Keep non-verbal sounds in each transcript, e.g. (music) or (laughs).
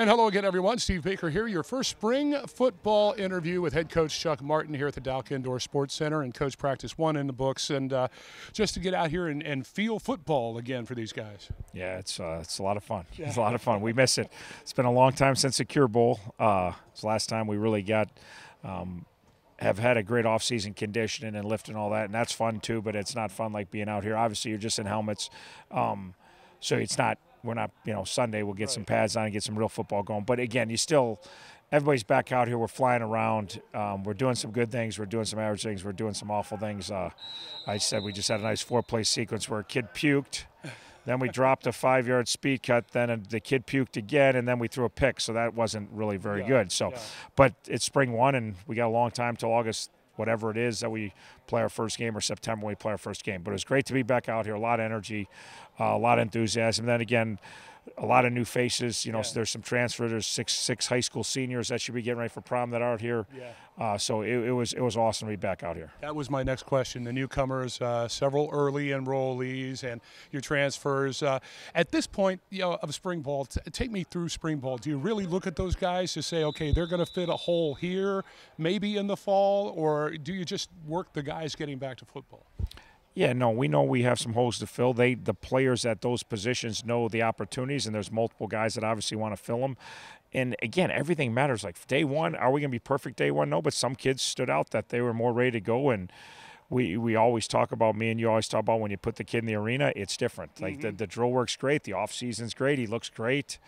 And hello again, everyone. Steve Baker here, your first spring football interview with head coach Chuck Martin here at the Dalk Indoor Sports Center and coach practice one in the books. And uh, just to get out here and, and, feel football again for these guys. Yeah, it's uh, it's a lot of fun. It's a lot of fun. We miss it. It's been a long time since the Cure Bowl. Uh, it's the last time we really got. Um, have had a great off-season conditioning and lifting all that, and that's fun too. But it's not fun like being out here. Obviously, you're just in helmets, um, so it's not we're not, you know, Sunday we'll get some pads on and get some real football going. But again, you still, everybody's back out here. We're flying around. Um, we're doing some good things. We're doing some average things. We're doing some awful things. Uh, I said we just had a nice four-play sequence where a kid puked. Then we (laughs) dropped a five-yard speed cut. Then the kid puked again, and then we threw a pick. So that wasn't really very yeah, good. So, yeah. but it's spring one, and we got a long time till August whatever it is that we play our first game or September we play our first game. But it was great to be back out here. A lot of energy, uh, a lot of enthusiasm. And then again, a lot of new faces. You know, yeah. so there's some transfers. There's six six high school seniors that should be getting ready for prom that aren't here. Yeah. Uh, so it, it, was it was awesome to be back out here. That was my next question. The newcomers, uh, several early enrollees, and your transfers. Uh, at this point, you know, of spring ball, t- take me through spring ball. Do you really look at those guys to say, okay, they're going to fit a hole here, maybe in the fall, or do you just work the guys getting back to football? Yeah, no, we know we have some holes to fill. They, the players at those positions, know the opportunities, and there's multiple guys that obviously want to fill them. And again, everything matters. Like day one, are we going to be perfect day one? No, but some kids stood out that they were more ready to go and we we always talk about me and you always talk about when you put the kid in the arena, it's different. Like mm-hmm. the, the drill works great, the off season's great, he looks great.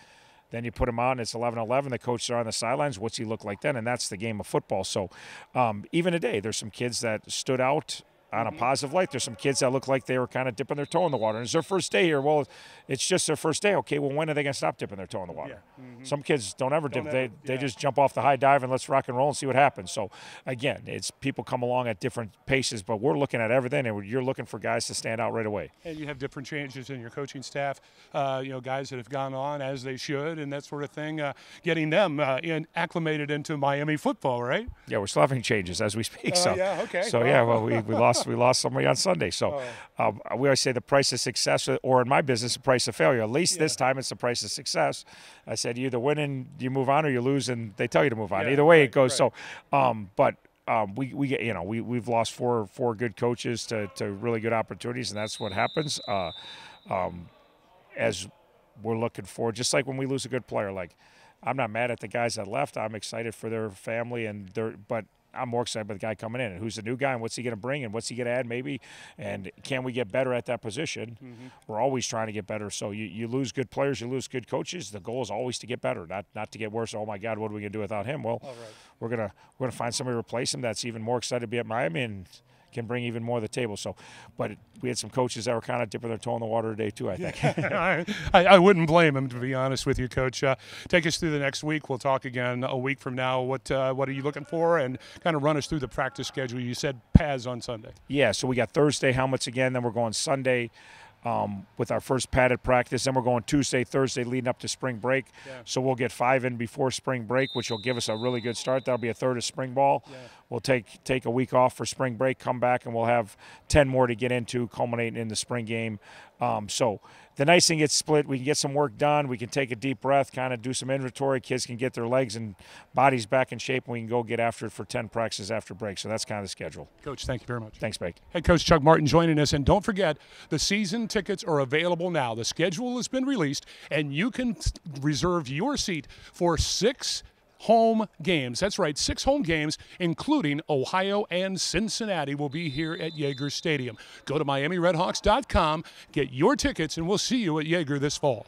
Then you put him on, it's 11 11. The coaches are on the sidelines. What's he look like then? And that's the game of football. So, um, even today, there's some kids that stood out on a positive light. There's some kids that look like they were kind of dipping their toe in the water. And it's their first day here. Well, it's just their first day. Okay, well, when are they going to stop dipping their toe in the water? Yeah. Mm-hmm. Some kids don't ever don't dip. Ever, they, yeah. they just jump off the high dive and let's rock and roll and see what happens. So, again, it's people come along at different paces, but we're looking at everything, and you're looking for guys to stand out right away. And you have different changes in your coaching staff. Uh, you know, guys that have gone on as they should and that sort of thing. Uh, getting them uh, in, acclimated into Miami football, right? Yeah, we're still having changes as we speak. Oh, so, yeah, okay. So, yeah, well, we, we lost we lost somebody on Sunday. So oh. um, we always say the price of success, or in my business, the price of failure. At least yeah. this time, it's the price of success. I said you either win and you move on, or you lose and they tell you to move on. Yeah, either way, right, it goes. Right. So, um, but. Um, we, we get you know we we've lost four four good coaches to, to really good opportunities and that's what happens uh, um, as we're looking for just like when we lose a good player like I'm not mad at the guys that left I'm excited for their family and their but I'm more excited about the guy coming in and who's the new guy and what's he going to bring and what's he going to add maybe and can we get better at that position? Mm-hmm. We're always trying to get better. So you, you lose good players, you lose good coaches. The goal is always to get better, not not to get worse. Oh my God, what are we going to do without him? Well, right. we're gonna we're gonna find somebody to replace him that's even more excited to be at Miami and can bring even more to the table. So, but we had some coaches that were kind of dipping their toe in the water today too. I think. (laughs) I, I, wouldn't blame them to be honest with you, Coach. Uh, take us through the next week. We'll talk again a week from now. What uh, what are you looking for, and kind of run us through the practice schedule. You said pads on Sunday. Yeah, so we got Thursday helmets again. Then we're going Sunday um, with our first padded practice. Then we're going Tuesday, Thursday, leading up to spring break. Yeah. So we'll get five in before spring break, which will give us a really good start. That'll be a third of spring ball. Yeah. We'll take take a week off for spring break, come back, and we'll have ten more to get into, culminating in the spring game. Um, so the nice thing gets split. We can get some work done. We can take a deep breath, kind of do some inventory. Kids can get their legs and bodies back in shape, and we can go get after it for 10 practices after break. So that's kind of the schedule. Coach, thank you very much. Thanks, Mike. Head Coach Chuck Martin joining us. And don't forget, the season tickets are available now. The schedule has been released, and you can reserve your seat for six home games. That's right, six home games, including Ohio and Cincinnati, will be here at Yager Stadium. Go to MiamiRedHawks.com, get your tickets, and we'll see you at Yager this fall.